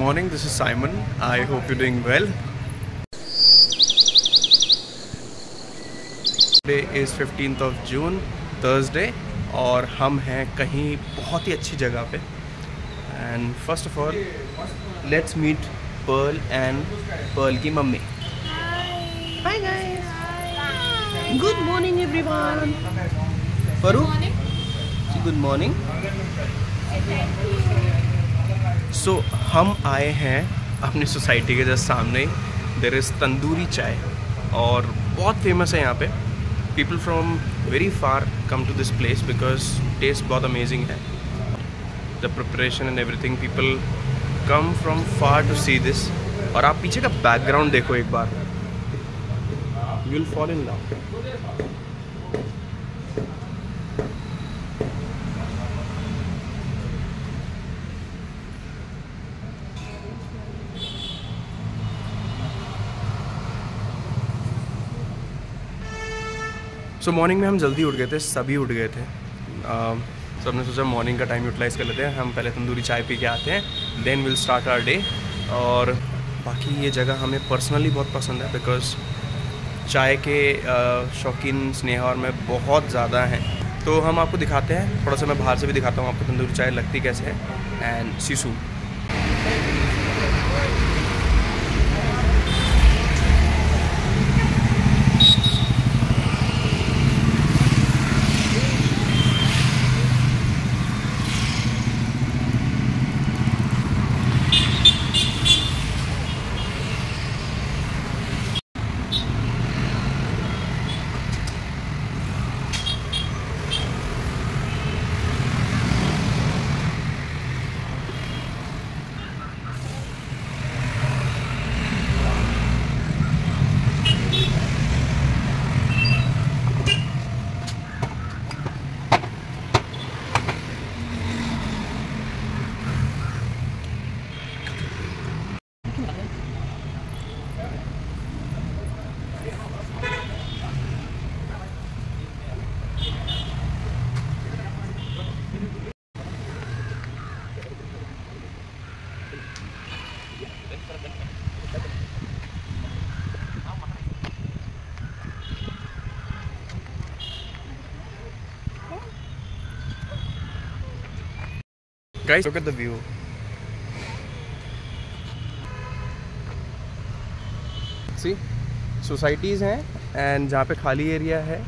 morning. This is simon. I hope you're doing well. Today is 15th of june thursday और हम हैं कहीं बहुत ही अच्छी जगह पे। And first of all let's meet Pearl and Pearl की mummy. Hi guys good morning everyone Paru good morning so हम आए हैं अपनी सोसाइटी के जस्ट सामने देर इज़ तंदूरी चाय और बहुत फ़ेमस है यहाँ पे। People from very far come to this place because taste बहुत अमेजिंग है। The preparation and everything people come from far to see this और आप पीछे का बैकग्राउंड देखो एक बार। You will fall in love so morning में हम जल्दी उठ गए थे सभी उठ गए थे। सब so, ने सोचा मॉर्निंग का टाइम यूटिलाइज़ कर लेते हैं। हम पहले तंदूरी चाय पी के आते हैं then will start our day और बाकी ये जगह हमें पर्सनली बहुत पसंद है बिकॉज़ चाय के शौकीन स्नेहा और मैं बहुत ज़्यादा हैं। तो हम आपको दिखाते हैं थोड़ा सा मैं बाहर से भी दिखाता हूँ आपको तंदूरी चाय लगती कैसे है। एंड सीसू Guys, look at the view. See, societies हैं एंड जहाँ पे खाली एरिया है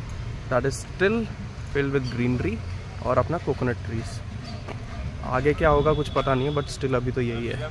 that is still filled with greenery और अपना कोकोनट ट्रीज आगे क्या होगा कुछ पता नहीं है बट स्टिल अभी तो यही है।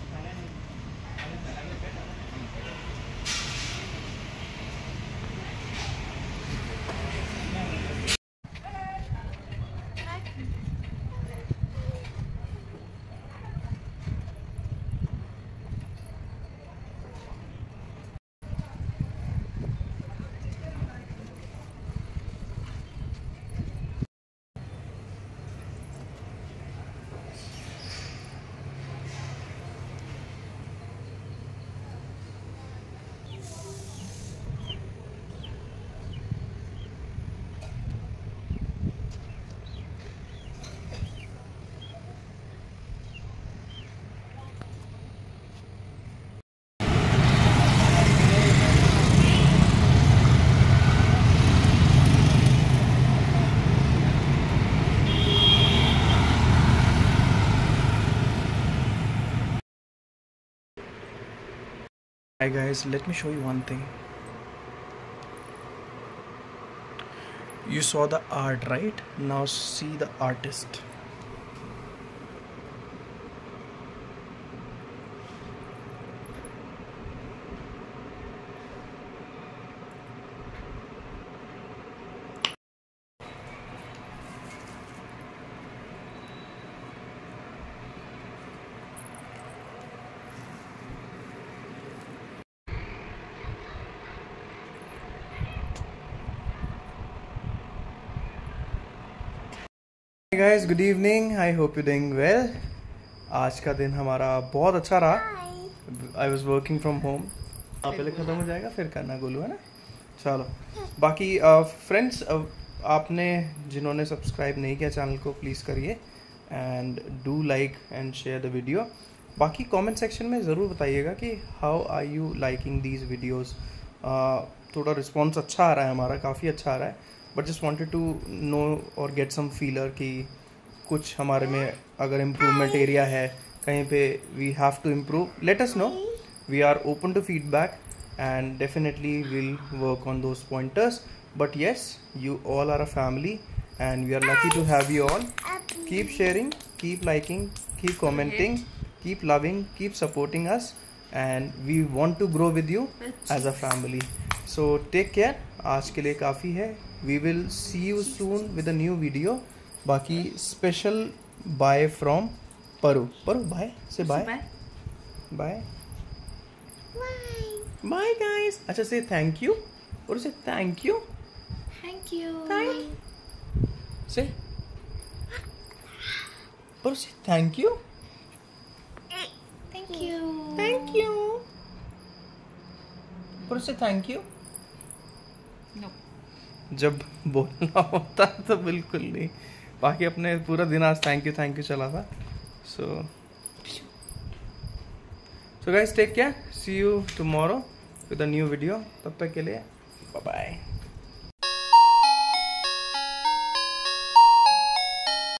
Hi guys, let me show you one thing. You saw the art, right? Now see the artist. Guys good evening I hope you doing well आज का दिन हमारा बहुत अच्छा रहा। I was working from home पहले ख़त्म हो जाएगा फिर करना गोलू है ना? चलो। बाकी फ्रेंड्स uh, uh, आपने जिन्होंने सब्सक्राइब नहीं किया चैनल को प्लीज़ करिए and do like and share the video बाकी कमेंट सेक्शन में ज़रूर बताइएगा कि how are you liking these videos थोड़ा रिस्पॉन्स अच्छा आ रहा है हमारा, काफ़ी अच्छा आ रहा है। But just wanted to know और गेट सम फीलर कि कुछ हमारे में अगर इम्प्रूवमेंट एरिया है, कहीं पे we have to improve let know we are open to feedback and definitely will work on those pointers but yes you all are a family and we are lucky to have you all keep sharing keep liking keep commenting keep loving keep supporting us and we want to grow with you as a family so take care. आज के लिए काफ़ी है. We will see you soon with a new video बाकी special bye from Paru Paru bye से bye bye bye guys अच्छा से thank you और से thank you Thank you. Thank से और से thank you Thank you. Thank you और से थैंक यू No. जब बोलना होता तो बिल्कुल नहीं। बाकी अपने पूरा दिन आज थैंक यू थैंक यू चला था। So so guys take care see you tomorrow with a new video तब तक के लिए बाय बाय